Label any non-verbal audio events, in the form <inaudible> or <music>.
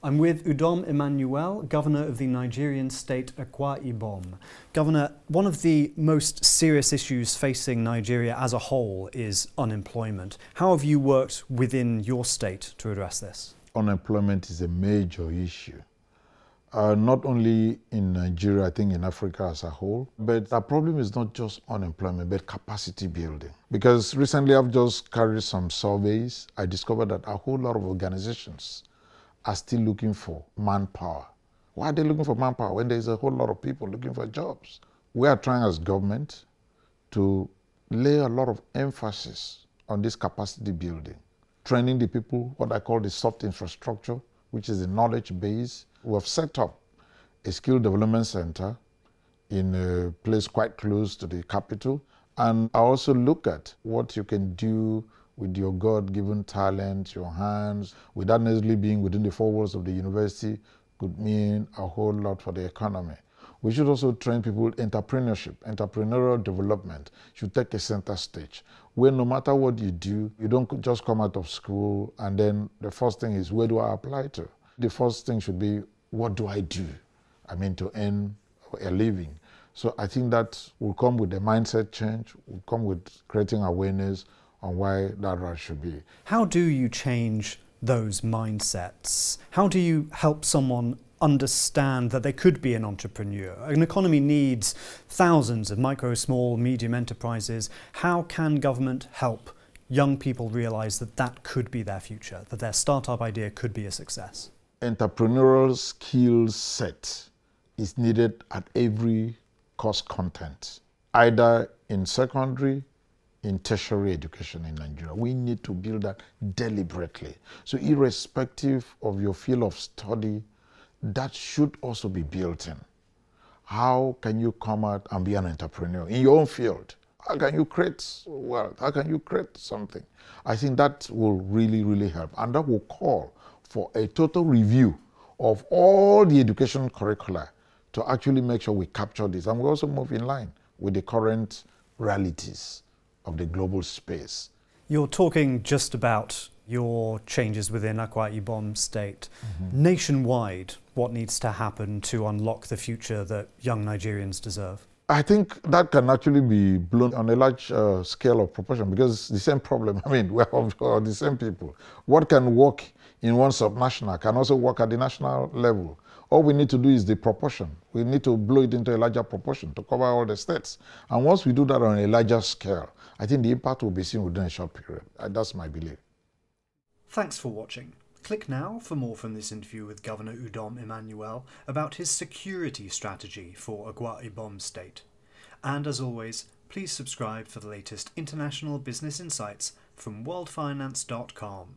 I'm with Udom Emmanuel, Governor of the Nigerian state Akwa Ibom. Governor, one of the most serious issues facing Nigeria as a whole is unemployment. How have you worked within your state to address this? Unemployment is a major issue. Uh, not only in Nigeria, I think in Africa as a whole. But the problem is not just unemployment, but capacity building. Because recently I've just carried some surveys. I discovered that a whole lot of organizations are still looking for manpower. Why are they looking for manpower when there's a whole lot of people looking for jobs? We are trying as government to lay a lot of emphasis on this capacity building, training the people, what I call the soft infrastructure, which is the knowledge base. We have set up a skill development center in a place quite close to the capital. And I also look at what you can do with your God given talent, your hands, without necessarily being within the four walls of the university, could mean a whole lot for the economy. We should also train people entrepreneurship, entrepreneurial development should take a center stage where no matter what you do, you don't just come out of school and then the first thing is where do I apply to? The first thing should be what do I do? I mean to earn a living. So I think that will come with a mindset change, will come with creating awareness, on why that right should be. How do you change those mindsets? How do you help someone understand that they could be an entrepreneur? An economy needs thousands of micro, small, medium enterprises. How can government help young people realize that that could be their future, that their startup idea could be a success? Entrepreneurial skill set is needed at every course content, either in secondary in tertiary education in Nigeria. We need to build that deliberately. So irrespective of your field of study, that should also be built in. How can you come out and be an entrepreneur in your own field? How can you create wealth? How can you create something? I think that will really, really help. And that will call for a total review of all the education curricula to actually make sure we capture this. And we also move in line with the current realities of the global space. You're talking just about your changes within Akwa Ibom state. Mm-hmm. Nationwide, what needs to happen to unlock the future that young Nigerians deserve? I think that can actually be blown on a large uh, scale of proportion because the same problem, <laughs> I mean, we're the same people. What can work in one subnational can also work at the national level. All we need to do is the proportion. We need to blow it into a larger proportion to cover all the states. And once we do that on a larger scale, I think the impact will be seen within a short period. Uh, that's my belief. Thanks for watching. Click now for more from this interview with Governor Udom Emmanuel about his security strategy for Akwa Ibom State. And as always, please subscribe for the latest international business insights from worldfinance.com.